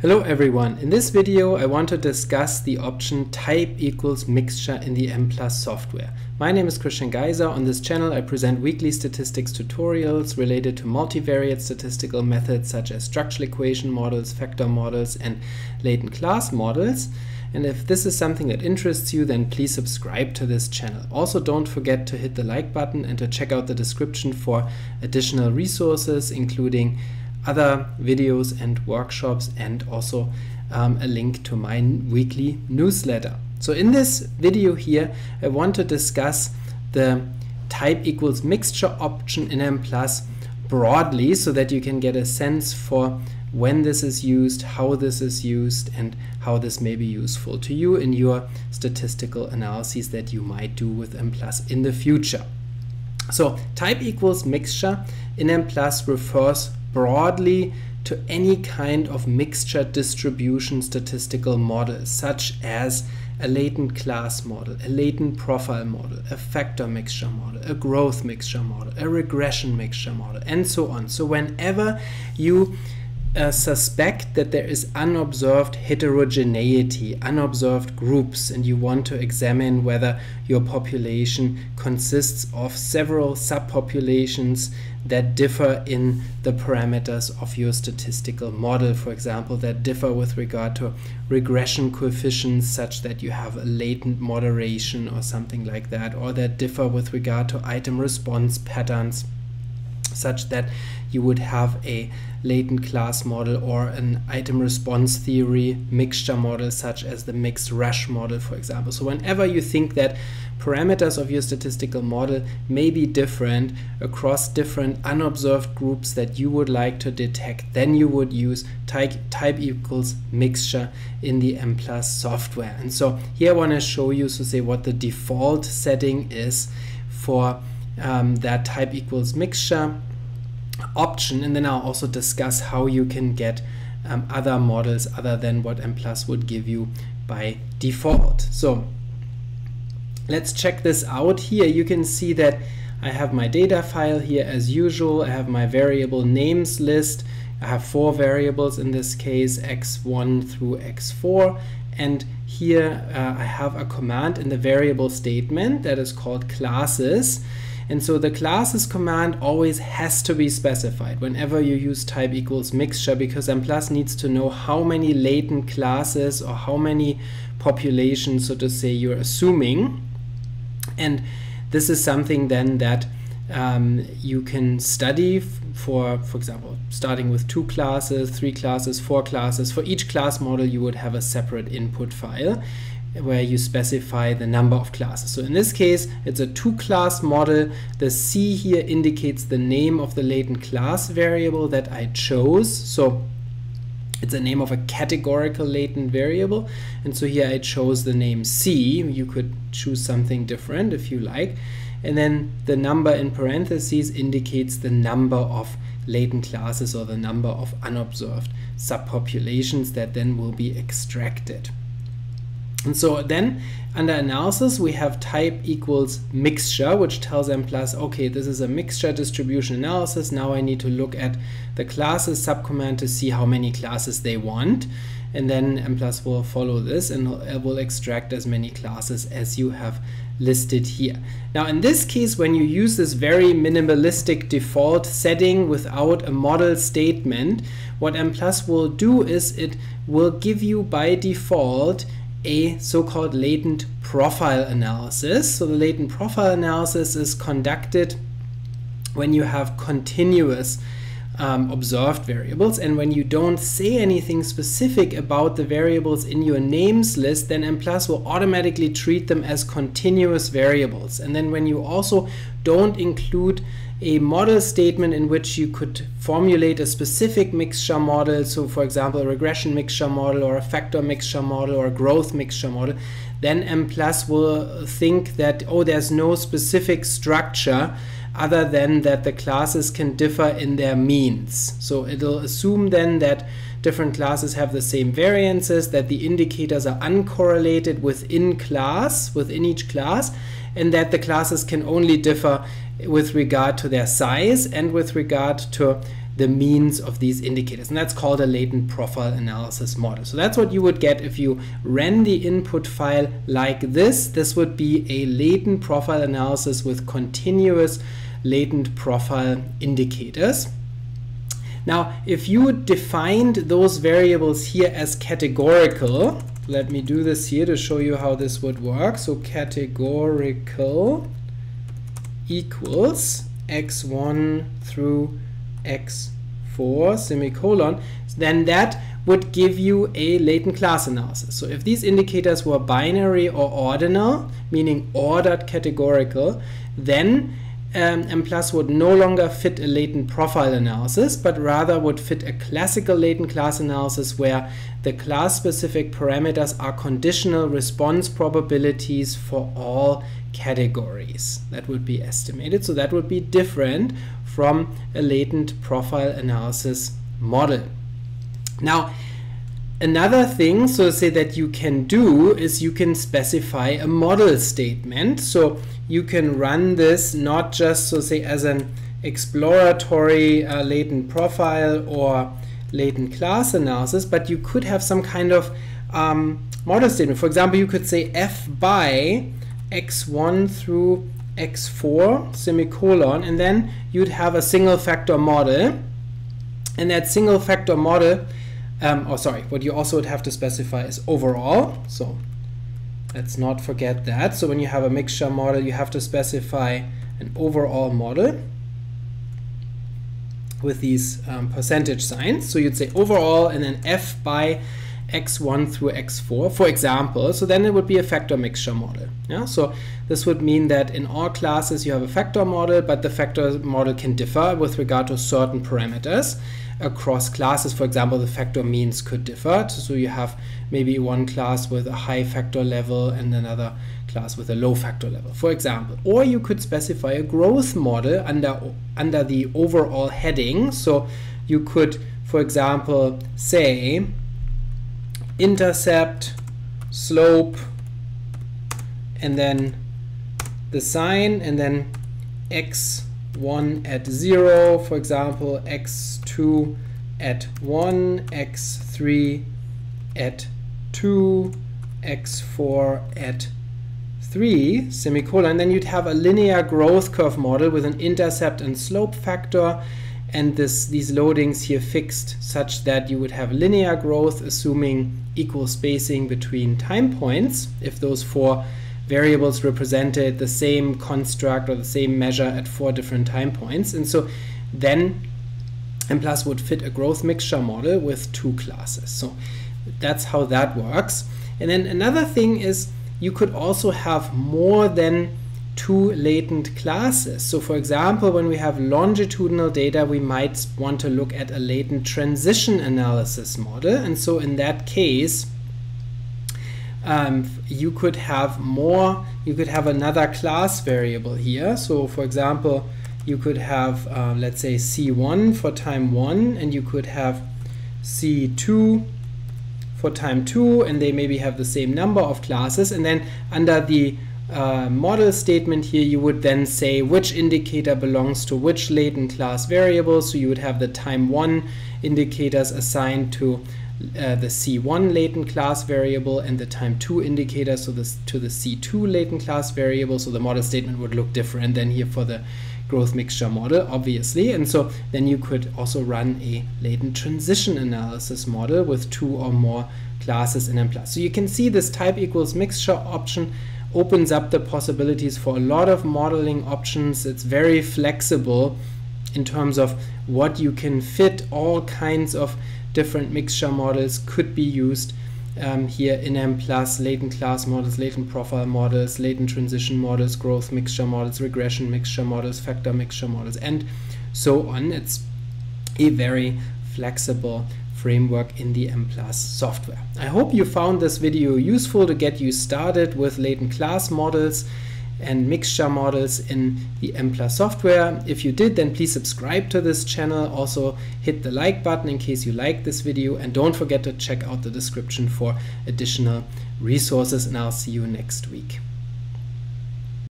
Hello everyone, in this video I want to discuss the option type equals mixture in the Mplus software. My name is Christian Geiser. On this channel I present weekly statistics tutorials related to multivariate statistical methods such as structural equation models, factor models and latent class models. And if this is something that interests you, then please subscribe to this channel. Also don't forget to hit the like button and to check out the description for additional resources including other videos and workshops and also um, a link to my weekly newsletter. So in this video here, I want to discuss the type equals mixture option in Mplus broadly so that you can get a sense for when this is used, how this is used, and how this may be useful to you in your statistical analyses that you might do with Mplus in the future. So type equals mixture in Mplus refers broadly to any kind of mixture distribution statistical model, such as a latent class model, a latent profile model, a factor mixture model, a growth mixture model, a regression mixture model, and so on. So whenever you uh, suspect that there is unobserved heterogeneity, unobserved groups, and you want to examine whether your population consists of several subpopulations that differ in the parameters of your statistical model, for example, that differ with regard to regression coefficients such that you have a latent moderation or something like that, or that differ with regard to item response patterns such that you would have a latent class model or an item response theory mixture model such as the mixed Rasch model for example. So whenever you think that parameters of your statistical model may be different across different unobserved groups that you would like to detect, then you would use type, type equals mixture in the Mplus software. And so here I want to show you so say what the default setting is for um, that type equals mixture option and then I'll also discuss how you can get um, other models other than what Mplus would give you by default. So let's check this out here. You can see that I have my data file here as usual. I have my variable names list. I have four variables in this case, x1 through x4. And here uh, I have a command in the variable statement that is called classes. And so the classes command always has to be specified whenever you use type equals mixture because Mplus needs to know how many latent classes or how many populations, so to say, you're assuming. And this is something then that um, you can study for, for example, starting with two classes, three classes, four classes. For each class model, you would have a separate input file where you specify the number of classes. So in this case, it's a two-class model. The C here indicates the name of the latent class variable that I chose. So it's a name of a categorical latent variable. And so here I chose the name C. You could choose something different if you like. And then the number in parentheses indicates the number of latent classes or the number of unobserved subpopulations that then will be extracted. And so then under analysis, we have type equals mixture, which tells Mplus, okay, this is a mixture distribution analysis. Now I need to look at the classes subcommand to see how many classes they want. And then Mplus will follow this and will extract as many classes as you have listed here. Now in this case, when you use this very minimalistic default setting without a model statement, what Mplus will do is it will give you by default a so-called latent profile analysis. So the latent profile analysis is conducted when you have continuous um, observed variables and when you don't say anything specific about the variables in your names list then Mplus will automatically treat them as continuous variables and then when you also don't include a model statement in which you could formulate a specific mixture model. So for example, a regression mixture model or a factor mixture model or a growth mixture model, then Mplus will think that, oh, there's no specific structure other than that the classes can differ in their means. So it'll assume then that different classes have the same variances, that the indicators are uncorrelated within class, within each class, and that the classes can only differ with regard to their size and with regard to the means of these indicators. And that's called a latent profile analysis model. So that's what you would get if you ran the input file like this. This would be a latent profile analysis with continuous latent profile indicators. Now, if you defined those variables here as categorical, let me do this here to show you how this would work. So categorical equals x1 through x4 semicolon, then that would give you a latent class analysis. So if these indicators were binary or ordinal, meaning ordered categorical, then um, Mplus would no longer fit a latent profile analysis, but rather would fit a classical latent class analysis where the class specific parameters are conditional response probabilities for all categories that would be estimated. So that would be different from a latent profile analysis model. Now, another thing, so say that you can do is you can specify a model statement. So you can run this not just, so say, as an exploratory uh, latent profile or latent class analysis, but you could have some kind of um, model statement. For example, you could say f by x1 through x4 semicolon and then you'd have a single factor model and that single factor model um, oh sorry. What you also would have to specify is overall. So let's not forget that. So when you have a mixture model you have to specify an overall model with these um, percentage signs. So you'd say overall and then f by x1 through x4, for example, so then it would be a factor mixture model. Yeah, so this would mean that in all classes you have a factor model, but the factor model can differ with regard to certain parameters across classes. For example, the factor means could differ. So you have maybe one class with a high factor level and another class with a low factor level, for example. Or you could specify a growth model under, under the overall heading. So you could, for example, say intercept, slope, and then the sign, and then x1 at 0, for example, x2 at 1, x3 at 2, x4 at 3, semicolon, then you'd have a linear growth curve model with an intercept and slope factor, and this these loadings here fixed such that you would have linear growth assuming equal spacing between time points if those four variables represented the same construct or the same measure at four different time points and so then Mplus would fit a growth mixture model with two classes so that's how that works and then another thing is you could also have more than two latent classes. So for example, when we have longitudinal data, we might want to look at a latent transition analysis model. And so in that case, um, you could have more, you could have another class variable here. So for example, you could have, uh, let's say C1 for time 1, and you could have C2 for time 2, and they maybe have the same number of classes. And then under the uh, model statement here, you would then say which indicator belongs to which latent class variable. So you would have the time one indicators assigned to uh, the C1 latent class variable and the time 2 indicator so this to the C2 latent class variable so the model statement would look different than here for the growth mixture model obviously and so then you could also run a latent transition analysis model with two or more classes in Mplus. So you can see this type equals mixture option opens up the possibilities for a lot of modeling options. It's very flexible in terms of what you can fit. All kinds of different mixture models could be used um, here in Mplus, latent class models, latent profile models, latent transition models, growth mixture models, regression mixture models, factor mixture models, and so on. It's a very flexible framework in the Mplus software. I hope you found this video useful to get you started with latent class models and mixture models in the M software. If you did, then please subscribe to this channel. Also hit the like button in case you like this video and don't forget to check out the description for additional resources and I'll see you next week.